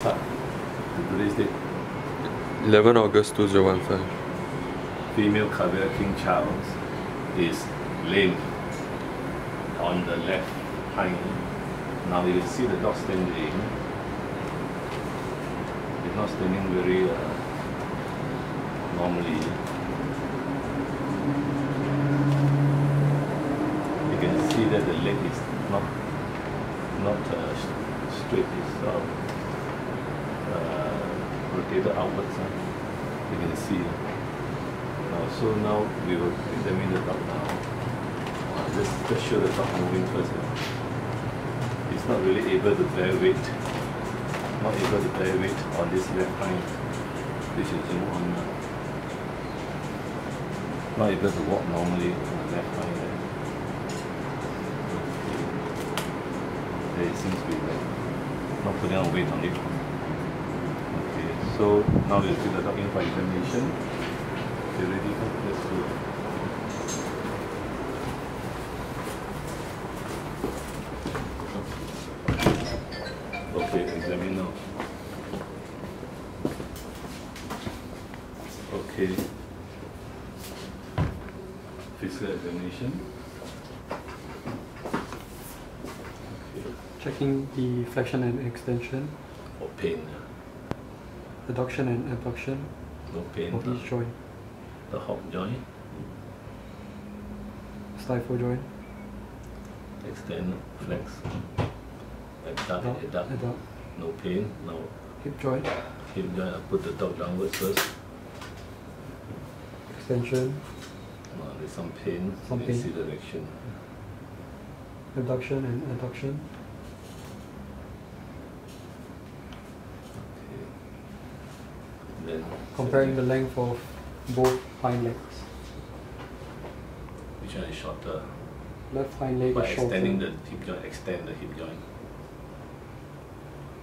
Start today's date. 11 August 2015. Female Cavalier King Charles is lame on the left hind. Now you can see the dog standing. It's not standing very uh, normally. You can see that the leg is not not uh, straight. It's uh, uh, rotated outwards. huh? You can see. Uh, so now we will examine the dog now. Uh, just, just show the dog moving first. huh? It's not really able to bear weight. Not able to bear weight on this left hind. We should zoom on now. Not able to walk normally on the left hind there. There it seems to be like not putting on weight on it. So now we'll take the dog in for examination. Okay, ready? Let's go. Okay, examine now. Okay. Physical examination. Okay. Checking the flexion and extension, Oh, pain. Adduction and abduction No pain. of each joint, The hip joint. stifle joint, Extend, flex. Adduct, adduct, adduct. adduct, No pain. Now hip joint, hip joint. I put the dog downwards first. extension, Uh, there's some pain. Some pain. see the reaction. abduction and adduction, Then comparing the length of both hind legs. which one is shorter? Left hind leg By is shorter. extending the hip joint, extend the hip joint.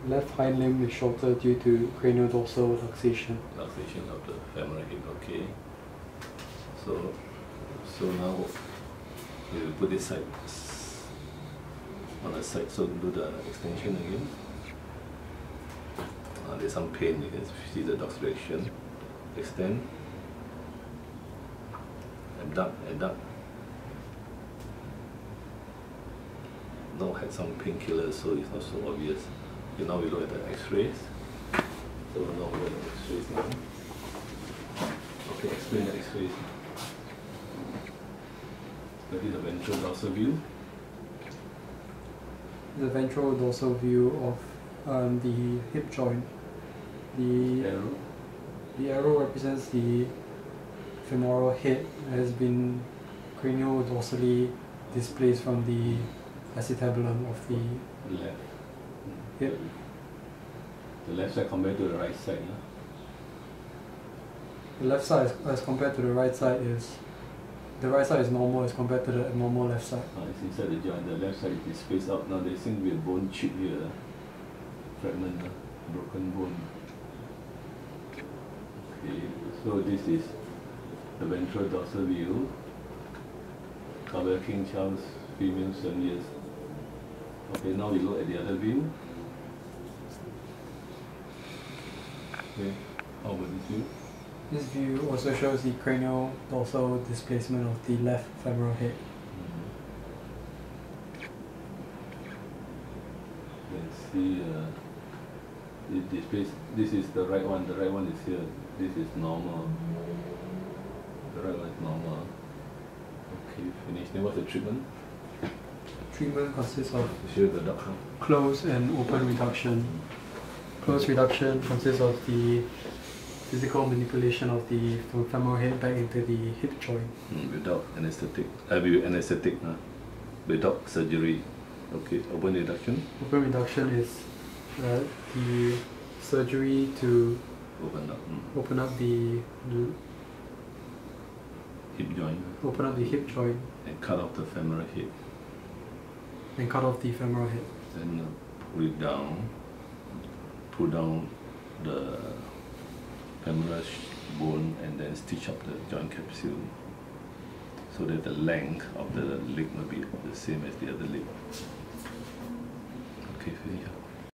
Left hind limb is shorter due to cranial dorsal luxation. Luxation of the femoral hip. Okay. So, so now we will put this side on the side. So do the extension again. There's some pain. You can see the dog's reaction. Extend. Abduct, abduct. Now had some painkillers, so it's not so obvious. Okay, now we look at the X-rays. So we look at the X-rays now. Okay, explain the X-rays. That is the ventral dorsal view. The ventral dorsal view of um, the hip joint. The Arrow. The arrow represents the femoral head has been cranial dorsally displaced from the acetabulum of the Left. hip. The left side compared to the right side. Yeah? The left side as, as compared to the right side is the right side is normal as compared to the abnormal left side. Uh, it's inside the joint. The left side is spaced out. Now there seems to be a bone chip here. uh, Fragment. uh, Broken bone. So this is the ventral dorsal view. Cavalier King Charles, female, 7 years. Okay, now we look at the other view. Okay, how about this view? This view also shows the cranial dorsal displacement of the left femoral head. You can see uh, it displays, this is the right one, the right one is here, this is normal. The right one is normal. Okay, finished. Then what's the treatment? Treatment consists of Show the doctor. close and open reduction. Close reduction consists of the physical manipulation of the femoral head back into the hip joint. Mm, without anesthetic, uh, with anesthetic, huh? without surgery. Okay, open reduction, Open reduction is uh, the surgery to open up. Mm. open up the Hip joint open up the hip joint and cut off the femoral head. and cut off the femoral head. Then uh, pull it down, pull down the femoral bone and then stitch up the joint capsule so that the length of the leg will be the same as the other leg. Okay, finish.